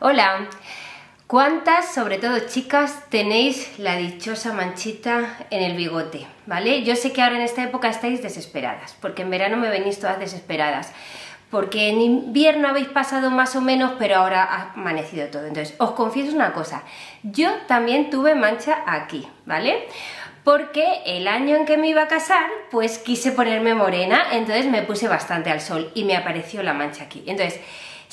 Hola, ¿cuántas, sobre todo chicas, tenéis la dichosa manchita en el bigote? ¿Vale? Yo sé que ahora en esta época estáis desesperadas, porque en verano me venís todas desesperadas, porque en invierno habéis pasado más o menos, pero ahora ha amanecido todo. Entonces, os confieso una cosa, yo también tuve mancha aquí, ¿vale? porque el año en que me iba a casar, pues quise ponerme morena, entonces me puse bastante al sol y me apareció la mancha aquí. Entonces,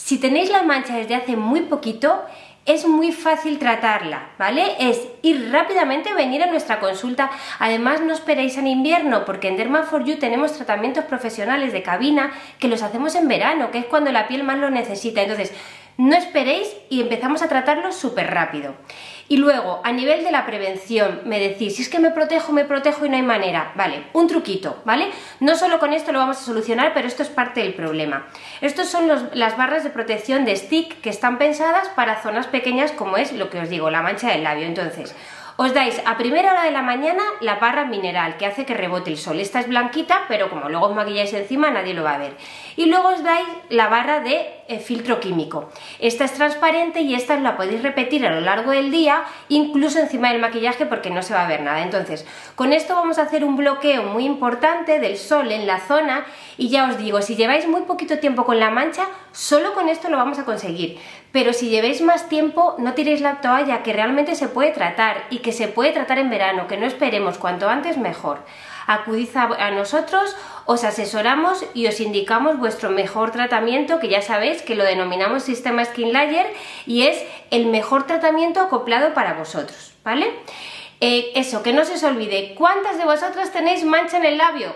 si tenéis la mancha desde hace muy poquito, es muy fácil tratarla, ¿vale? Es ir rápidamente, venir a nuestra consulta. Además, no esperéis en invierno, porque en Derma4U tenemos tratamientos profesionales de cabina que los hacemos en verano, que es cuando la piel más lo necesita. Entonces, no esperéis y empezamos a tratarlo súper rápido. Y luego, a nivel de la prevención, me decís, si es que me protejo, me protejo y no hay manera. Vale, un truquito, ¿vale? No solo con esto lo vamos a solucionar, pero esto es parte del problema. Estos son las barras de protección de stick que están pensadas para zonas pequeñas como es lo que os digo, la mancha del labio. Entonces, os dais a primera hora de la mañana la barra mineral que hace que rebote el sol. Esta es blanquita, pero como luego os maquilláis encima nadie lo va a ver. Y luego os dais la barra de filtro químico. Esta es transparente y esta la podéis repetir a lo largo del día, incluso encima del maquillaje porque no se va a ver nada. Entonces, con esto vamos a hacer un bloqueo muy importante del sol en la zona y ya os digo, si lleváis muy poquito tiempo con la mancha, solo con esto lo vamos a conseguir. Pero si llevéis más tiempo, no tiréis la toalla, que realmente se puede tratar y que se puede tratar en verano, que no esperemos, cuanto antes mejor. Acudid a, nosotros, os asesoramos y os indicamos vuestro mejor tratamiento, que ya sabéis que lo denominamos Sistema Skin Layer y es el mejor tratamiento acoplado para vosotros, ¿vale? Eh, eso, que no se os olvide, ¿cuántas de vosotras tenéis mancha en el labio?